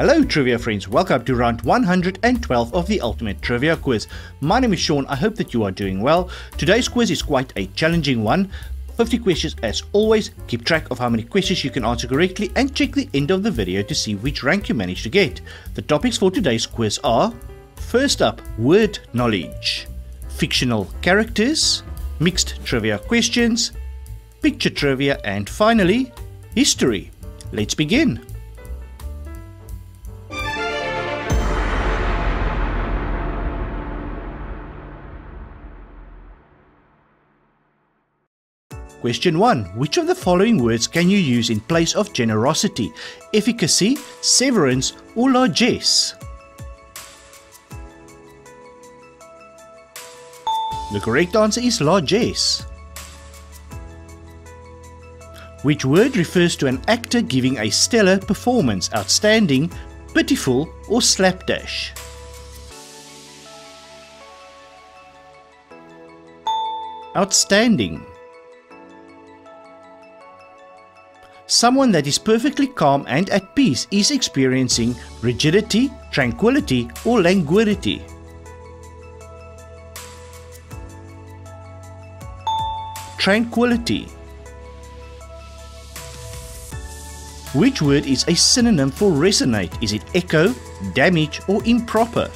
Hello trivia friends, welcome to round 112 of the Ultimate Trivia Quiz. My name is Sean, I hope that you are doing well. Today's quiz is quite a challenging one. 50 questions as always, keep track of how many questions you can answer correctly and check the end of the video to see which rank you managed to get. The topics for today's quiz are First up, word knowledge, fictional characters, mixed trivia questions, picture trivia and finally, history. Let's begin. Question 1. Which of the following words can you use in place of generosity? Efficacy, severance or largesse? The correct answer is largesse. Which word refers to an actor giving a stellar performance, outstanding, pitiful or slapdash? Outstanding. Someone that is perfectly calm and at peace is experiencing rigidity, tranquility, or languidity. Tranquility. Which word is a synonym for resonate? Is it echo, damage, or improper?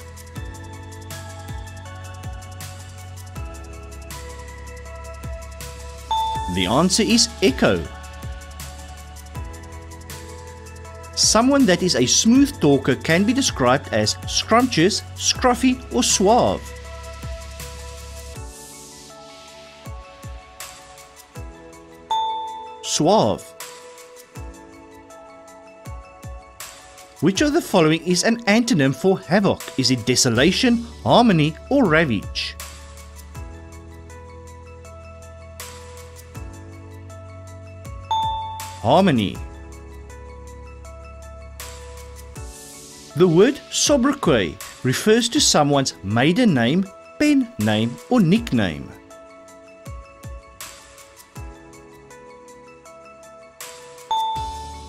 The answer is echo. Someone that is a smooth talker can be described as scrumptious, scruffy, or suave. Suave. Which of the following is an antonym for havoc? Is it desolation, harmony, or ravage? Harmony. The word sobriquet refers to someone's maiden name, pen name or nickname.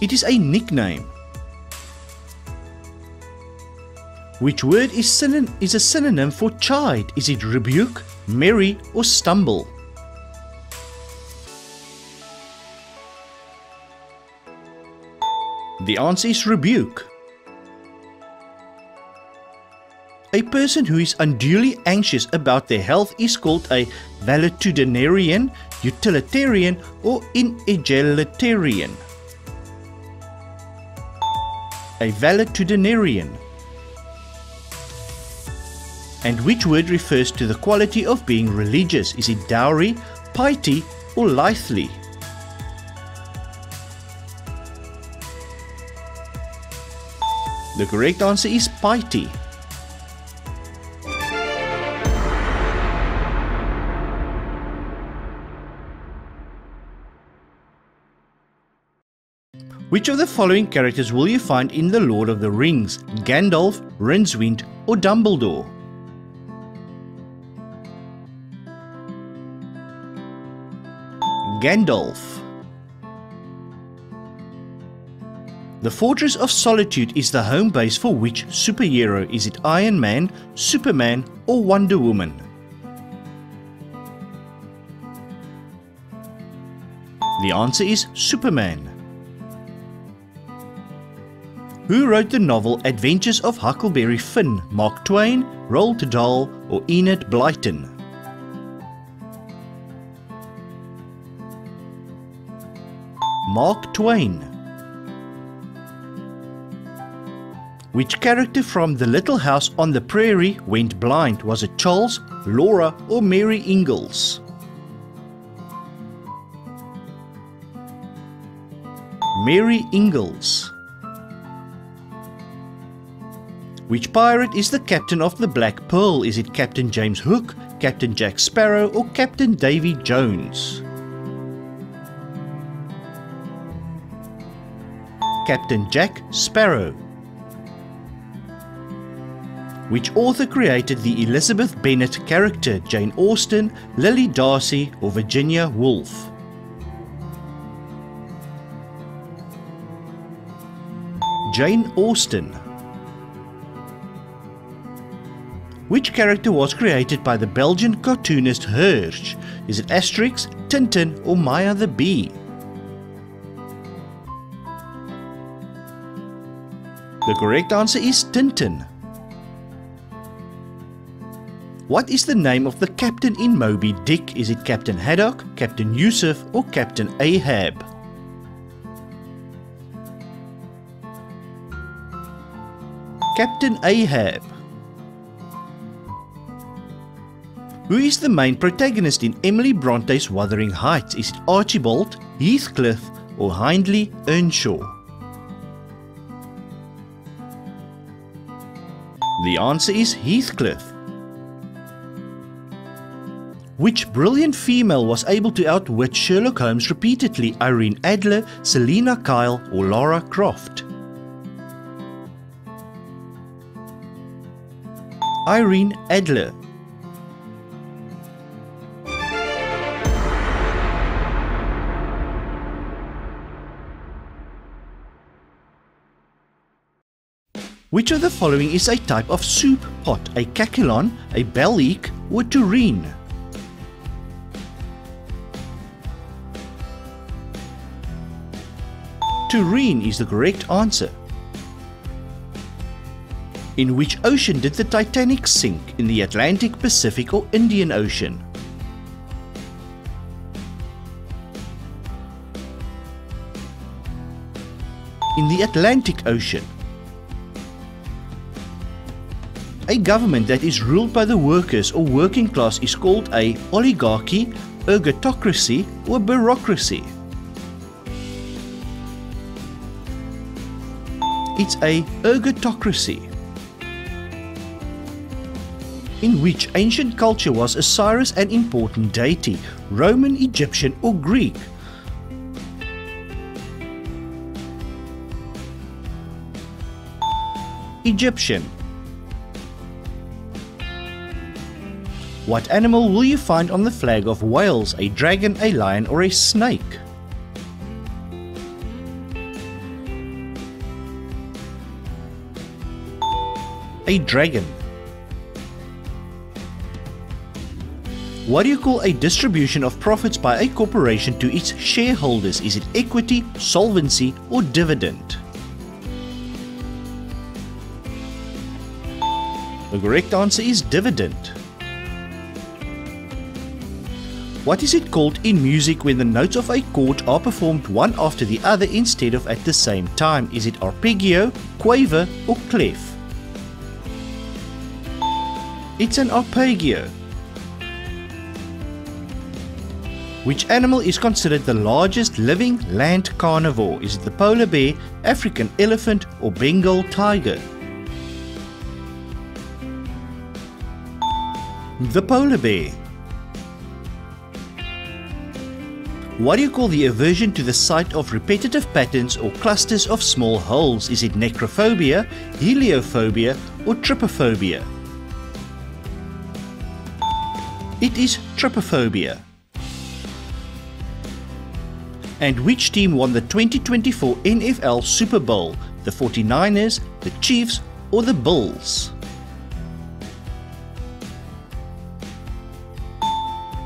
It is a nickname. Which word is, is a synonym for chide? Is it rebuke, merry or stumble? The answer is rebuke. A person who is unduly anxious about their health is called a valetudinarian, utilitarian, or inegalitarian. A valetudinarian. And which word refers to the quality of being religious? Is it dowry, piety, or lithely? The correct answer is piety. Which of the following characters will you find in The Lord of the Rings? Gandalf, Rincewind or Dumbledore? Gandalf The Fortress of Solitude is the home base for which superhero? Is it Iron Man, Superman or Wonder Woman? The answer is Superman. Who wrote the novel Adventures of Huckleberry Finn? Mark Twain, Roald Dahl, or Enid Blyton? Mark Twain. Which character from The Little House on the Prairie went blind? Was it Charles, Laura, or Mary Ingalls? Mary Ingalls. Which pirate is the captain of the Black Pearl? Is it Captain James Hook, Captain Jack Sparrow or Captain Davy Jones? Captain Jack Sparrow. Which author created the Elizabeth Bennet character Jane Austen, Lily Darcy or Virginia Woolf? Jane Austen. Which character was created by the Belgian cartoonist Hergé? Is it Asterix, Tintin or Maya the Bee? The correct answer is Tintin. What is the name of the captain in Moby Dick? Is it Captain Haddock, Captain Yusuf or Captain Ahab? Captain Ahab. Who is the main protagonist in Emily Bronte's Wuthering Heights? Is it Archibald, Heathcliff or Hindley Earnshaw? The answer is Heathcliff. Which brilliant female was able to outwit Sherlock Holmes repeatedly? Irene Adler, Selina Kyle or Laura Croft? Irene Adler Which of the following is a type of soup pot? A caquelon, a baleek or tureen? Tureen is the correct answer. In which ocean did the Titanic sink? In the Atlantic, Pacific or Indian Ocean? In the Atlantic Ocean. A government that is ruled by the workers or working class is called a oligarchy, ergatocracy or bureaucracy. It's a ergatocracy. In which ancient culture was Osiris an important deity, Roman, Egyptian or Greek? Egyptian. What animal will you find on the flag of Wales? A dragon, a lion or a snake? A dragon. What do you call a distribution of profits by a corporation to its shareholders? Is it equity, solvency or dividend? The correct answer is dividend. What is it called in music when the notes of a chord are performed one after the other instead of at the same time? Is it arpeggio, quaver or clef? It's an arpeggio. Which animal is considered the largest living land carnivore? Is it the polar bear, African elephant or Bengal tiger? The polar bear. What do you call the aversion to the sight of repetitive patterns or clusters of small holes? Is it necrophobia, heliophobia or trypophobia? It is trypophobia. And which team won the 2024 NFL Super Bowl? The 49ers, the Chiefs or the Bulls?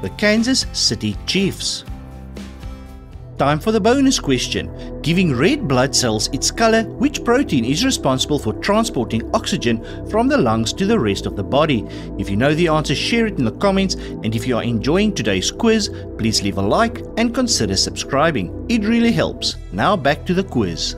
The Kansas City Chiefs. Time for the bonus question. Giving red blood cells its color, which protein is responsible for transporting oxygen from the lungs to the rest of the body? If you know the answer, share it in the comments. And if you are enjoying today's quiz, please leave a like and consider subscribing. It really helps. Now back to the quiz.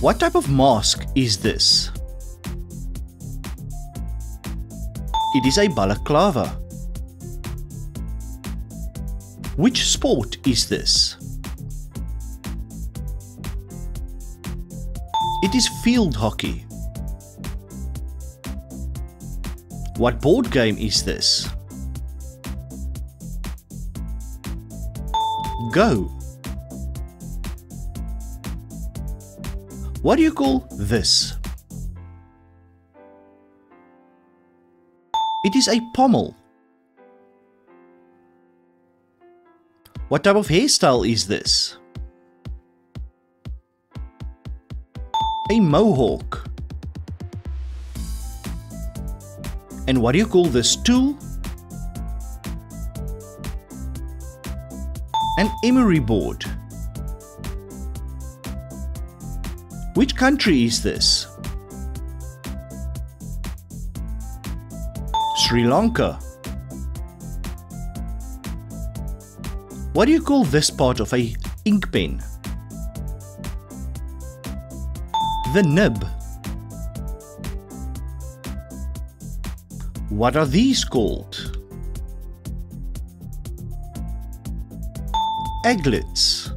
What type of mask is this? It is a balaclava. Which sport is this? It is field hockey. What board game is this? Go. What do you call this? It is a pommel. What type of hairstyle is this? A mohawk. And what do you call this tool? An emery board. Which country is this? Sri Lanka. What do you call this part of a ink pen? The nib. What are these called? Aglets.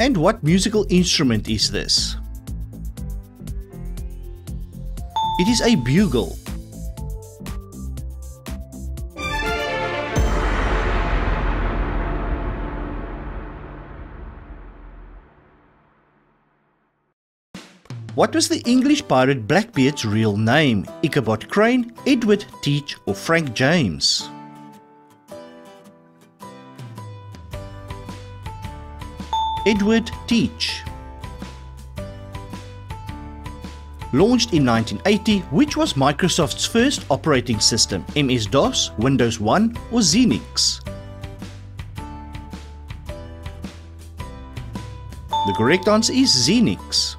And what musical instrument is this? It is a bugle. What was the English pirate Blackbeard's real name? Ichabod Crane, Edward Teach or Frank James? Edward Teach Launched in 1980, which was Microsoft's first operating system, MS-DOS, Windows 1 or Xenix? The correct answer is Xenix.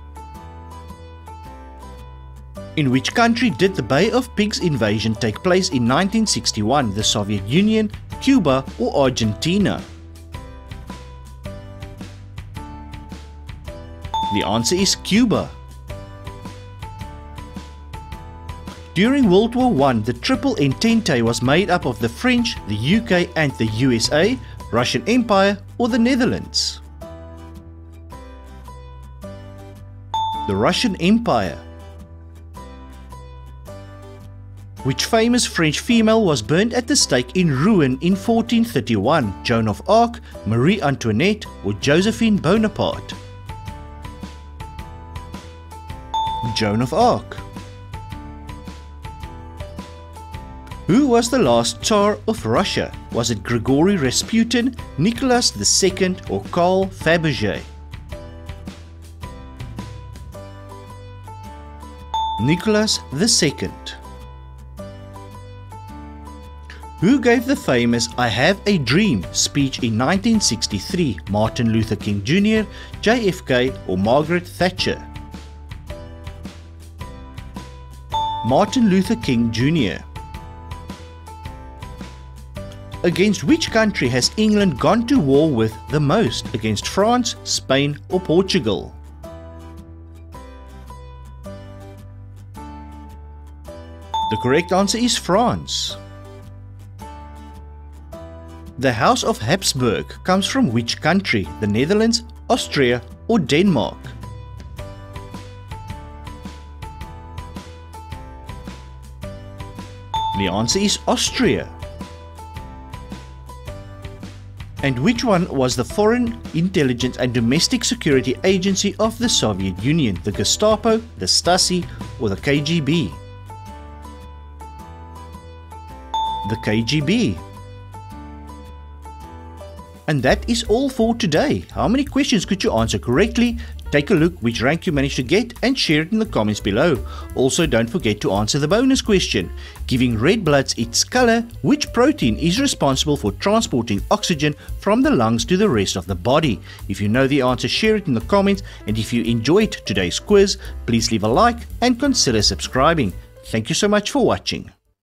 In which country did the Bay of Pigs invasion take place in 1961? The Soviet Union, Cuba or Argentina? The answer is Cuba. During World War I, the Triple Entente was made up of the French, the UK and the USA, Russian Empire or the Netherlands. The Russian Empire. Which famous French female was burnt at the stake in Rouen in 1431? Joan of Arc, Marie Antoinette or Josephine Bonaparte? Joan of Arc. Who was the last Tsar of Russia? Was it Grigory Rasputin, Nicholas II or Karl Fabergé? Nicholas II. Who gave the famous I Have a Dream speech in 1963? Martin Luther King Jr., JFK or Margaret Thatcher? Martin Luther King Jr. Against which country has England gone to war with the most? Against France, Spain or Portugal? The correct answer is France. The House of Habsburg comes from which country? The Netherlands, Austria or Denmark? The answer is Austria. And which one was the Foreign Intelligence and Domestic Security Agency of the Soviet Union? The Gestapo, the Stasi or the KGB? The KGB. And that is all for today. How many questions could you answer correctly? Take a look which rank you managed to get and share it in the comments below. Also don't forget to answer the bonus question. Giving red bloods its color, which protein is responsible for transporting oxygen from the lungs to the rest of the body? If you know the answer share it in the comments and if you enjoyed today's quiz please leave a like and consider subscribing. Thank you so much for watching.